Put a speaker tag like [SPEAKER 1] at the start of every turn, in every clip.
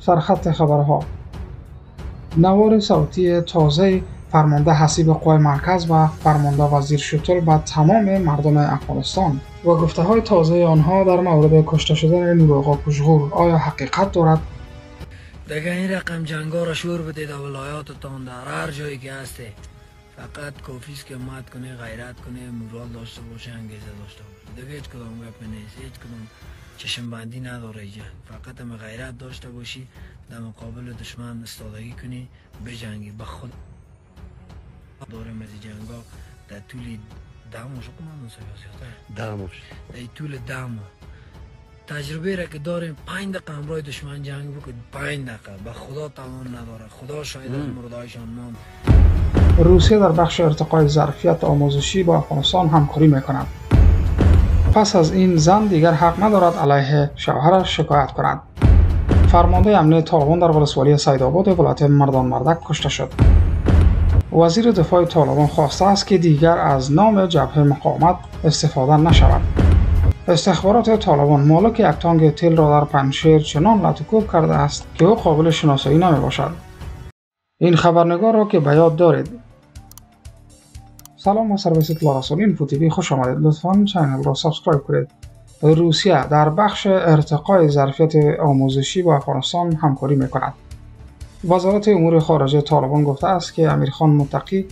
[SPEAKER 1] سرخط خبرها. نوار صوتی تازه فرمانده حسیب قوای مرکز و فرمانده وزیر شتل به تمام مردم افغانستان. و گفته های تازه آنها در مورد کشته شدن نیروی پشغور آیا حقیقت دارد؟
[SPEAKER 2] دیگه این رقم جنگا را شور بدید در ولایاتتان در هر جایی که هسته. فقط کافی است که مات کنه غیرت کنه مورال داشته باشه انگیزه داشته باشه. دیگه هیچ کدام گپ نیست هیچ کدام. چشم بندی نداره اینجا. فقط هم غیرت داشته باشی در مقابل دشمن استادگی کنی بجنگی. به خود داریم از جنگا. در طول دموش کنم
[SPEAKER 3] دموش
[SPEAKER 2] در طول دمو تجربه را که داریم پنج دقیقه همراه دشمن جنگ بکن پنج دقیقه. به خدا توان نداره. خدا شاید از مردایشان ماند.
[SPEAKER 1] روسیه در بخش ارتقای ظرفیت آموزشی با افغانستان همکاری می‌کند. پس از این زن دیگر حق ندارد علیه شوهرش شکایت کند. فرمانده امنیت طالبان در ولسوالی سیدآباد ولایت مردان مردک کشته شد. وزیر دفاع طالبان خواسته است که دیگر از نام جبهه مقاومت استفاده نشود. استخبارات طالبان مالک یک تانگ تیل را در پنشیر چنان لطوکوب کرده است که او قابل شناسایی نمی باشد. این خبرنگار را که به یاد دارید. سلام و سرویس اطلاع رسانی Info TV خوش آمدید. لطفا channel را subscribe کنید. روسیه در بخش ارتقای ظرفیت آموزشی با افغانستان همکاری می‌کند. وزارت امور خارجه طالبان گفته است که امیرخان متقی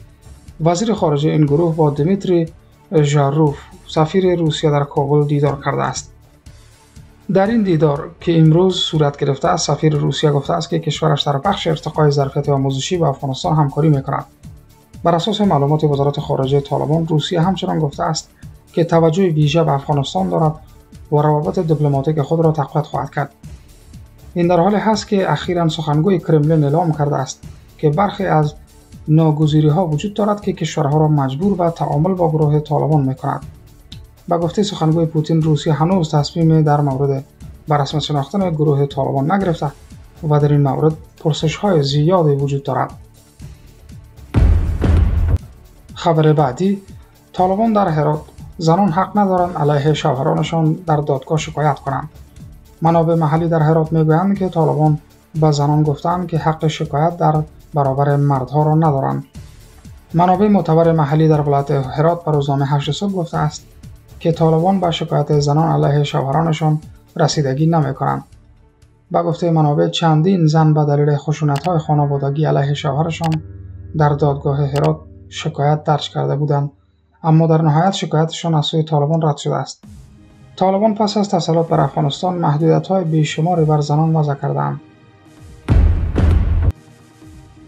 [SPEAKER 1] وزیر خارجه این گروه با دمیتری ژاروف سفیر روسیه در کابل دیدار کرده است. در این دیدار که امروز صورت گرفته است سفیر روسیه گفته است که کشورش در بخش ارتقای ظرفیت آموزشی با افغانستان همکاری می‌کند. بر اساس معلومات وزارت خارجه طالبان روسیه همچنان گفته است که توجه ویژه به افغانستان دارد و روابط دیپلماتیک خود را تقویت خواهد کرد این در حالی هست که اخیرا سخنگوی کرملین اعلام کرده است که برخی از ناگزیری ها وجود دارد که کشورها را مجبور به تعامل با گروه طالبان می کند. به گفته سخنگوی پوتین روسیه هنوز تصمیم در مورد بر رسم شناختن گروه طالبان نگرفته و در این مورد پرسش های زیادی وجود دارد. خبر بعدی طالبان در هرات زنان حق ندارند علیه شوهرانشان در دادگاه شکایت کنند. منابع محلی در هرات می‌گویند که طالبان به زنان گفتند که حق شکایت در برابر مردها را ندارند. منابع معتبر محلی در ولایت هرات به روزنامه هشت صبح گفته است که طالبان به شکایت زنان علیه شوهرانشان رسیدگی نمی کنند. به گفته منابع چندین زن به دلیل خشونت های خانوادگی علیه شوهرشان در دادگاه هرات شکایت درج کرده بودند اما در نهایت شکایتشان از سوی طالبان رد شده است. طالبان پس از تسلط بر افغانستان محدودیت های بیشماری بر زنان وضع کردند.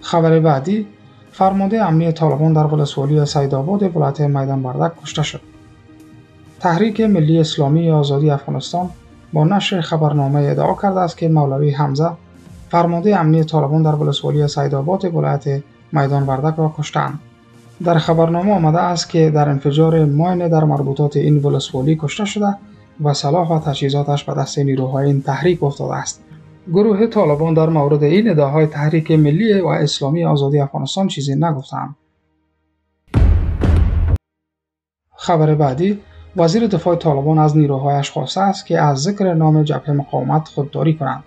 [SPEAKER 1] خبر بعدی فرمانده امنی طالبان در ولسوالی سیدآباد ولایت میدان بردک کشته شد. تحریک ملی اسلامی آزادی افغانستان با نشر خبرنامه ادعا کرده است که مولوی حمزه فرمانده امنی طالبان در ولسوالی سیدآباد ولایت میدان وردک را کشتند. در خبرنامه آمده است که در انفجار ماین در مربوطات این ولسوالی کشته شده و سلاح و تجهیزاتش به دست نیروهای این تحریک افتاده است. گروه طالبان در مورد این ادعاهای تحریک ملی و اسلامی آزادی افغانستان چیزی نگفتند. خبر بعدی وزیر دفاع طالبان از نیروهایش خواسته است که از ذکر نام جبهه مقاومت خودداری کنند.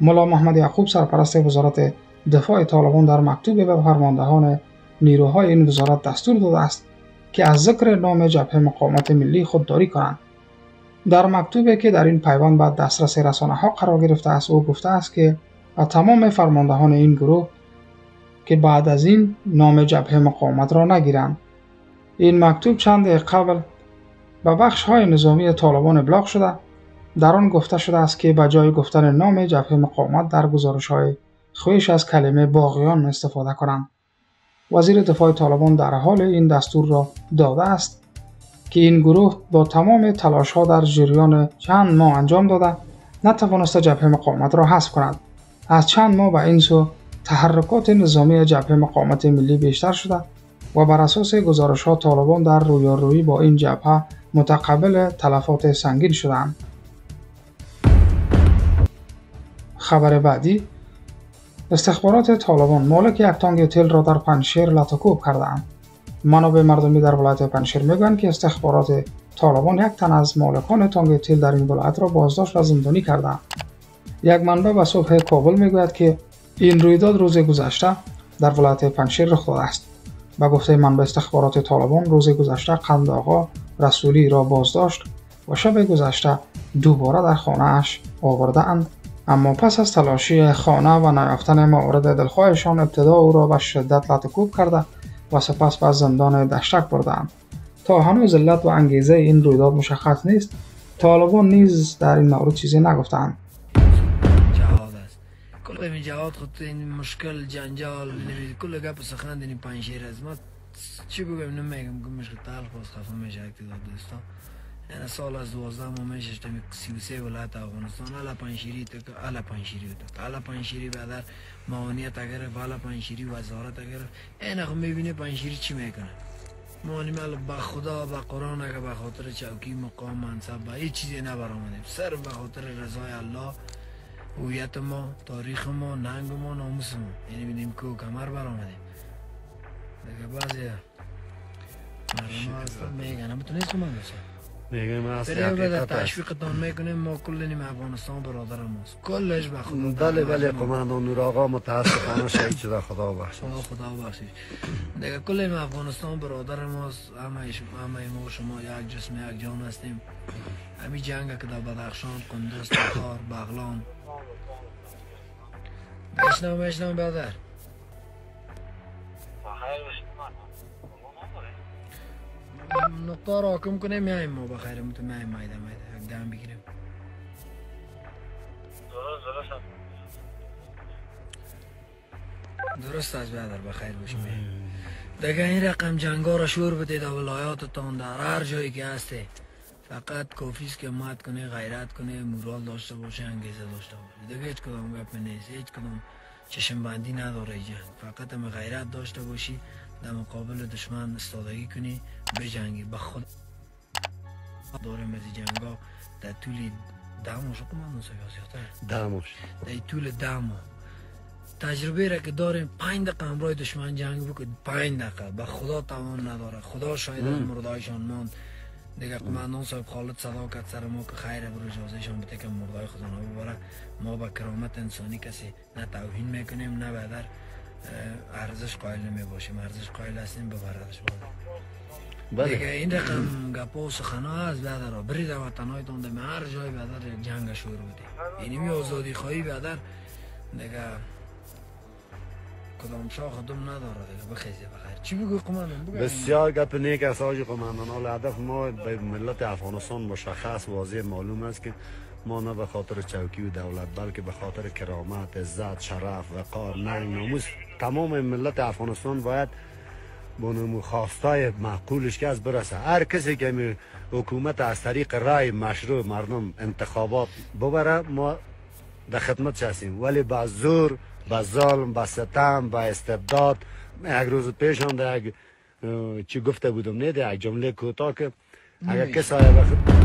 [SPEAKER 1] ملا محمد یعقوب سرپرست وزارت دفاع طالبان در مکتوب به فرماندهان نیروهای این وزارت دستور داده است که از ذکر نام جبهه مقاومت ملی خودداری کنند. در مکتوبی که در این پیوند بعد دسترس رسانه ها قرار گرفته است او گفته است که تمام فرماندهان این گروه که بعد از این نام جبهه مقاومت را نگیرند. این مکتوب چند قبل به بخش های نظامی طالبان ابلاغ شده. در آن گفته شده است که به جای گفتن نام جبهه مقاومت در گزارش های خویش از کلمه باقیان استفاده کنند. وزیر دفاع طالبان در حال این دستور را داده است که این گروه با تمام تلاش ها در جریان چند ماه انجام داده نتوانسته جبهه مقاومت را حذف کند از چند ماه به این سو تحرکات نظامی جبهه مقاومت ملی بیشتر شده و بر اساس گزارش ها طالبان در رویارویی با این جبهه متقبل تلفات سنگین شدند. خبر بعدی استخبارات طالبان مالک یک تانگ تل را در پنشیر لطکوب کردند. منابع مردمی در ولایت پنشیر می‌گویند که استخبارات طالبان یک تن از مالکان تانگ تل در این ولایت را بازداشت و زندانی کردند. یک منبع به صبح کابل می‌گوید که این رویداد روز گذشته در ولایت پنشیر رخ داده است به گفته منبع استخبارات طالبان روز گذشته قند آقا رسولی را بازداشت و شب گذشته دوباره در خانه اش آورده اند اما پس از تلاشی خانه و نیافتن موارد دلخواهشان ابتدا او را به شدت لطکوب کرده و سپس به زندان دشتک بردهاند تا هنوز علت و انگیزه این رویداد مشخص نیست طالبان نیز در این مورد چیزی نگفتند
[SPEAKER 2] کل این خود این مشکل جنجال کل گپ سخن پنجشیر از ما چی بگم نمیگم. که مشکل تلخ باز خفه میشه. اکتدار دوستان یعنی سال از دوازده ما میشه تمی سی و سه ولایت افغانستان. الا پنجشیری تو که الا پنجشیری تو الا پنجشیری بعد معاونیت اگر بالا پنجشیری وزارت اگر. این خب می‌بینه پنجشیری چی می‌کنه؟ مانی مال با خدا با قرآن اگر به خاطر چوکی مقام منصب با هیچ چیزی نبرآمدیم صرف به خاطر رضای الله هویت ما تاریخ ما ننگ ما ناموس ما. یعنی بینیم که کمر برآمدیم. دیگه بعضی مردم هستن میگن اما تو نیست من برای بده
[SPEAKER 3] حقیقت است
[SPEAKER 2] تشویقتان می‌کنیم. ما کل نیم افغانستان برادر ماست کلش به خدا.
[SPEAKER 3] بله بله قماندان نور آقا متاسفانه شهید شده. خدا بخشد
[SPEAKER 2] خدا خدا بخشید دیگه کل این افغانستان برادر ماست همه ما و شما یک جسم یک جان هستیم. همین جنگ که در بدخشان کندز تخار بغلان. بشنو بشنو برادر. نقطه را حکم کنه میایم ما. بخیر تو میایم مایده مایده دم بگیریم. درست است برادر بخیر باشیم دیگه این رقم جنگا را شور بده در ولایاتتان در هر جایی که هسته فقط کافی است که مات کنه غیرت کنه مورال داشته باشه انگیزه داشته باشه دیگه هیچ کدام گپ نیست هیچ کدام چشم بندی نداره جنگ فقط هم غیرت داشته باشی. در مقابل دشمن استادگی کنی بجنگی به خود داریم از جنگا در طول دمو شو کمان
[SPEAKER 3] دموش
[SPEAKER 2] در طول دمو تجربه را که داریم پنج دقیقه همراه دشمن جنگ بکن پنج دقیقه. به خدا توان نداره. خدا شاید از مردایشان ماند. دیگه قماندان صاحب خالد صدا کرد سر ما که خیر برو اجازهشان بده که مردای خدا ببره. ما به کرامت انسانی کسی نه توهین می‌کنیم نه به در. اه، ارزش قائل نمی باشیم. ارزش قائل هستیم ببردش دیگه
[SPEAKER 3] بله.
[SPEAKER 2] این رقم گپا و سخنا هست بیادر برید در وطنهایتان در هر جای یک جنگ شروع بودی یعنی می آزادی خواهی بیادر دیگه کدام شاخ دم نداره دیگه. بخیزی بخیر. چی بگو قمانم؟ بگو.
[SPEAKER 3] بسیار گپ نیک است آجی قماندان هدف ما به ملت افغانستان مشخص واضح معلوم است که ما نه به خاطر چوکی و دولت بلکه به خاطر کرامت عزت شرف وقار ننگ ناموس. تمام ملت افغانستان باید با نمو خواستای معقولش که از برسه. هر کسی که می حکومت از طریق رای مشروع مردم انتخابات ببره ما در خدمت هستیم. ولی با زور با ظلم با ستم با استبداد یک روز پیش هم در یک چی گفته بودم؟ نه در یک جمله کوتاه که اگر کسی بخ...